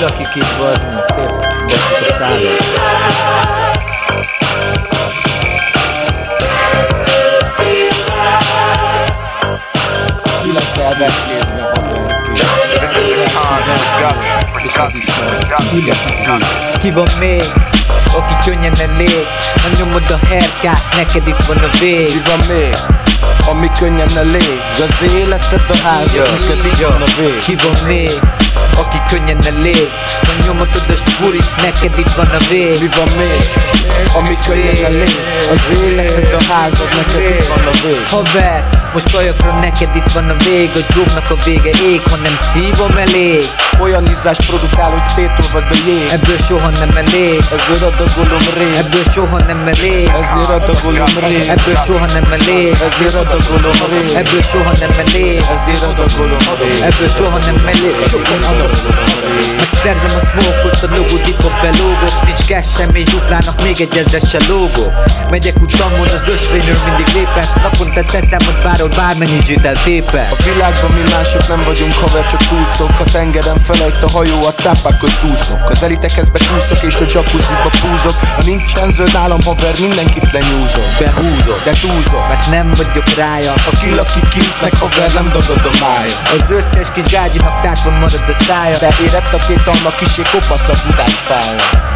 kilakik itt, bazd meg, szétbasszuk a szádat Ki és az is Ki van még? Aki könnyen elég? Ha nyomod a herkát, neked itt van a vég. Mi van még? Ami könnyen elég? Az életed a házad, neked itt van a vég. Ki van még? Aki könnyen elég Ha nyomod a spurit, neked itt van a vég. Mi van még? Ami könnyen elég Az életed a házad, neked itt van a vég. Haver, most kajakra neked itt van a vég A jobnak a vége ég, ha nem szívom elég Olyan ízás produkál, hogy szétolvad a jég. Ebből soha nem elég. Ezért adagolom rég. Ebből soha nem elég. Ezért adagolom rég. Ebből soha nem elég. Ezért adagolom rég. Ebből soha nem elég. Ezért adagolom rég. Ebből soha nem elég. Megszerzem a smoke-ot, a logodipot belógok Nincs cash sem és duplának még egy ezres se lógok Megyek utamon, az ösvényről mindig lépek. Naponta teszem, hogy bárhol bármennyi zsitel tépek A világban mi mások nem vagyunk haver, csak túlszok A tengeren felejt a hajó, a cápák közt úszok. Az elitekhez bekúszok és a jacuzziba púzok. Ha nincsen zöld állam haver, mindenkit lenyúzok. Behúzok, De túlzok. Mert nem vagyok rája. A kilaki ki, meg haver nem dagad a mája. Az összes kis gágyinak tátva marad a szája. Beérett a két alma, kisé kopasz a tudás fája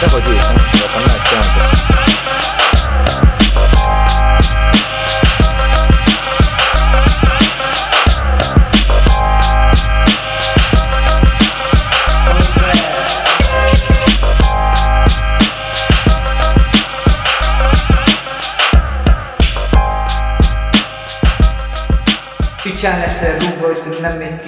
Double D is on recognized campus. Picsán leszel rúgva, hogy nem mész